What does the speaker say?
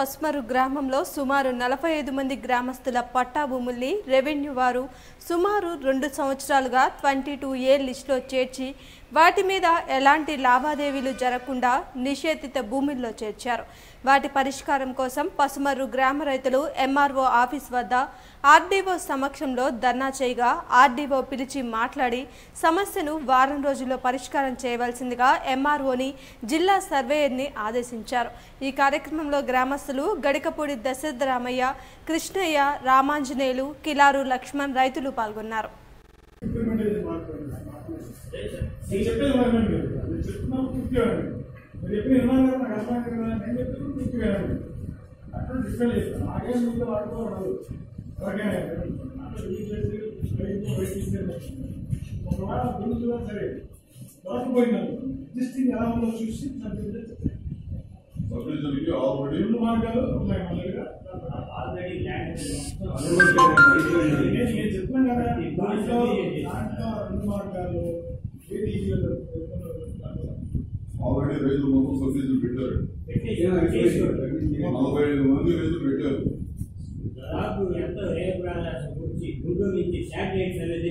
పస్మరు గ్రామంలో సుమారు నలభై ఐదు మంది గ్రామస్తుల పట్టా భూముల్ని రెవెన్యూ వారు సుమారు రెండు సంవత్సరాలుగా ట్వంటీ టూ ఏ లిస్టులో చేర్చి వాటి మీద ఎలాంటి లావాదేవీలు జరగకుండా నిషేధిత భూముల్లో చేర్చారు. వాటి పరిష్కారం కోసం పసుమర్రు గ్రామ రైతులు ఎంఆర్ఓ ఆఫీస్ వద్ద ఆర్డీఓ సమక్షంలో ధర్నా చేయగా ఆర్డీఓ పిలిచి మాట్లాడి సమస్యను వారం రోజుల్లో పరిష్కారం చేయవలసిందిగా ఎంఆర్ఓని జిల్లా సర్వేయర్ని ఆదేశించారు. ఈ కార్యక్రమంలో గ్రామస్తులు గడికపూడి దశరథరామయ్య కృష్ణయ్య రామాంజనేయులు కిలారు లక్ష్మణ్ రైతులు పాల్గొన్నారు. ఒకవేళ గురించి సరే దొరకపోయినాను ఎగ్జిస్టింగ్ ఎలా ఉందో చూసి నాకు చెప్తే చెప్తాను. సబ్డివిజన్కి ఆల్రెడీ రెండు మార్గాలు ఉన్నాయి మొదలుగా ఆల్రెడీ ల్యాండ్ నేను చెప్పాను కదా దాంట్లో దాంట్లో రెండు మార్గాలు ఆల్రెడీ రైతులు మొత్తం సబ్సిడీలు పెట్టారు నలభై ఐదు మంది రైతులు పెట్టారు నాకు ఎంతో రేపు గురించి గుండె నుంచి శాటిలైట్స్ అనేది